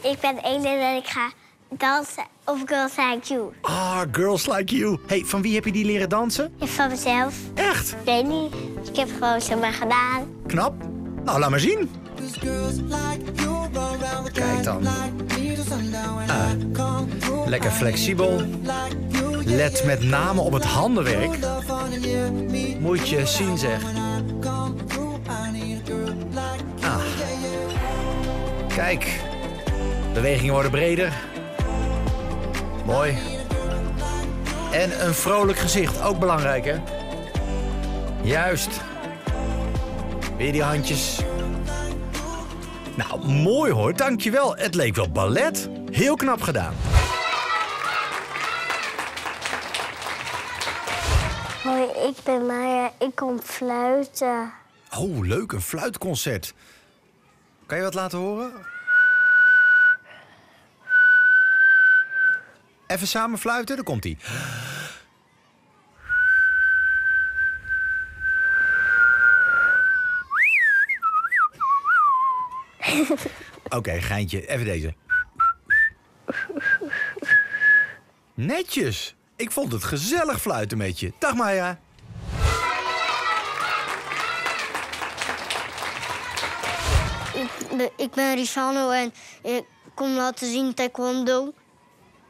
Ik ben Elen en ik ga dansen op Girls Like You. Ah, Girls Like You. hey, van wie heb je die leren dansen? En van mezelf. Echt? Ik weet niet. Ik heb gewoon zomaar gedaan. Knap. Nou, laat maar zien. Kijk dan. Ah, lekker flexibel. Let met name op het handenwerk. Moet je zien, zeg. Ah. Kijk. Bewegingen worden breder. Mooi. En een vrolijk gezicht, ook belangrijk, hè? Juist. Weer die handjes. Nou, mooi hoor, dankjewel. Het leek wel ballet. Heel knap gedaan. Hoi, ik ben Maya. Ik kom fluiten. Oh, leuk, een fluitconcert. Kan je wat laten horen? Even samen fluiten, daar komt-ie. Oké, geintje. Even deze. Netjes. Ik vond het gezellig fluiten met je. Dag Maya. Ik, ben- ik ben Risano en ik kom laten zien taekwondo.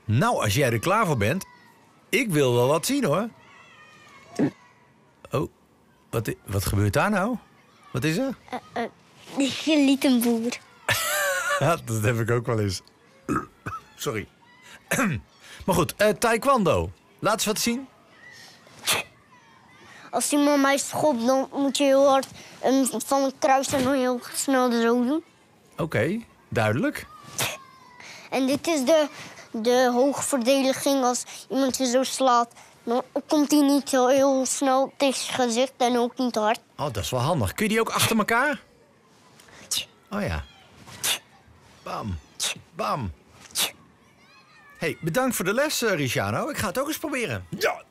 Nou, als jij er klaar voor bent. Ik wil wel wat zien hoor. Oh, wat, wat gebeurt daar nou? Wat is er? Je liet een boer. Dat heb ik ook wel eens. Sorry. Maar goed, eh, taekwondo. Laat eens wat zien. Als iemand mij schopt, dan moet je heel hard een, van een kruis en dan heel snel zo doen. Oké, duidelijk. En dit is de, de hoogverdediging. Als iemand je zo slaat, dan komt hij niet heel, heel snel tegen zijn gezicht en ook niet hard. Oh, dat is wel handig. Kun je die ook achter elkaar? Oh ja. Bam. Bam. Hey, bedankt voor de les, eh, Riciano. Ik ga het ook eens proberen. Ja.